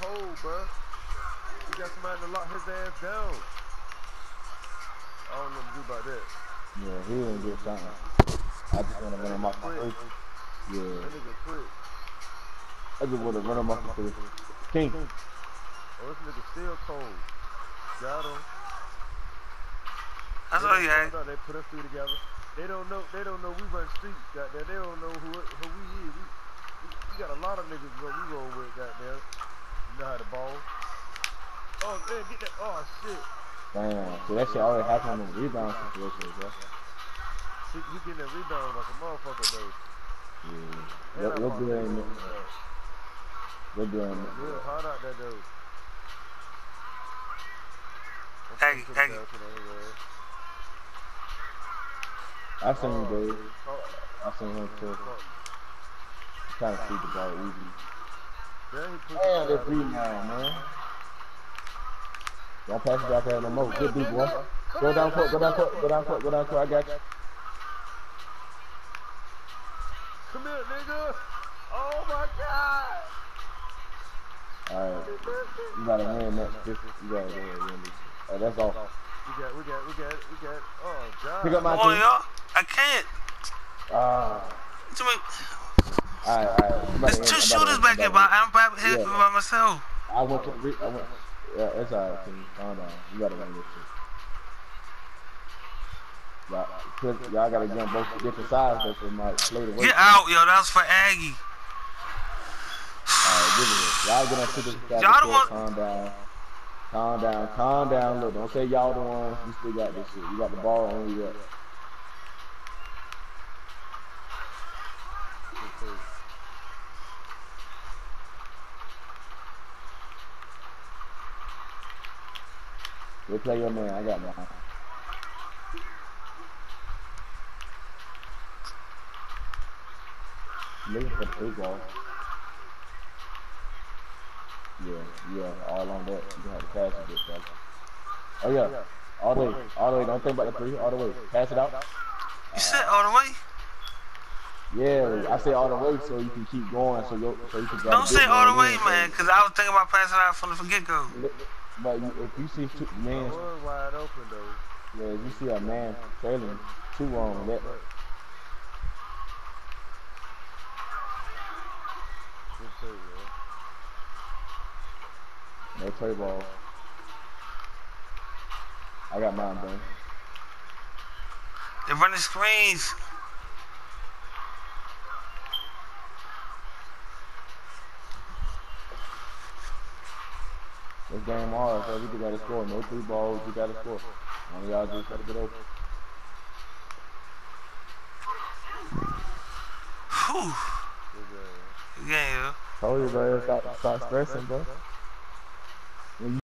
hole, bro. You got somebody to lock his ass down. I don't know what to do about that. Yeah, he didn't get something. I just want to run him off my Quick. face. That Yeah, nigga quick. I just want to run him off my face. King. Oh, this nigga still cold. Got him. That's They all you find had. They put us three together. They don't know. They don't know we run streets. Goddamn. They don't know who who we is. We, we, we got a lot of niggas that we roll with. Goddamn. You know how to ball. Oh man, get that. Oh shit. Damn. So that shit always happen in rebound situations, bro. He, he getting that rebound like a motherfucker though. Yeah. And Your, I your fuck good with ain't him. Your good ain't Real hard out there dude. I'm Hey, finna put it hey. down to the other ass. I seen him, Oh. dude. Oh, I seen him too. fuck. Trying to feed the ball easy. Damn, he pushed Damn, it this rebound, man. Don't pass it back there no more. Good deep, boy. Go down court, go down court, go down court, go down court. I got you. Come here, nigga. Oh my god. Alright. You gotta win next. This, you gotta go ahead and win this. Oh, that's all. We got, we got, we got, we got. Oh god. Pick up my Come on, team. y'all. I can't. Ah. What you mean? Alright, alright. I'm about There's two I'm shooters about back to here, end- but I'm by, here Yeah. by myself. I went to the re- I went. Yeah, it's alright, team. Calm down. You gotta run this shit. Y'all, y'all gotta get on both different sides though, so it might play the way. Get out, yo. That was for Aggie. Alright, give it. Y'all get on two different sides. Y'all the the one- court. Calm down. Calm down. Calm down. Look, don't say y'all the ones. You still got this shit. You got the ball and you got. Go play your man. I got mine. Looking for the free ball. Yeah, yeah, all on that. You have to pass it, bit. Oh yeah, all the way, all the way. Don't think about the three. All the way. Pass it out. You said all the way? Yeah, I say all the way so you can keep going, so you so you can. Don't say all the way, man, because I was thinking about passing out from the get-go. But you, if you see two It man, was wide open though. yeah, if you see a man trailing two on that, Good play, man. no play ball. I got mine done. They're running screens. This game hard, so we just gotta score. No three balls, we gotta score. One of y'all just gotta get open. Whew. Yeah. Told you, bro. Stop, stop stressing, bro.